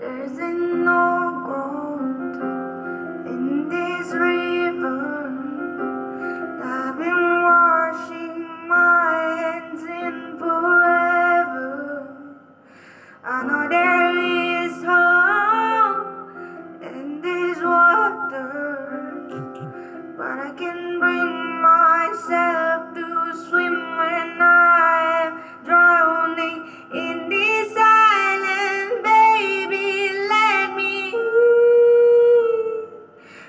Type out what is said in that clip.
There's no gold in this river. I've been washing my hands in forever. I know there is hope in this water, but I can bring.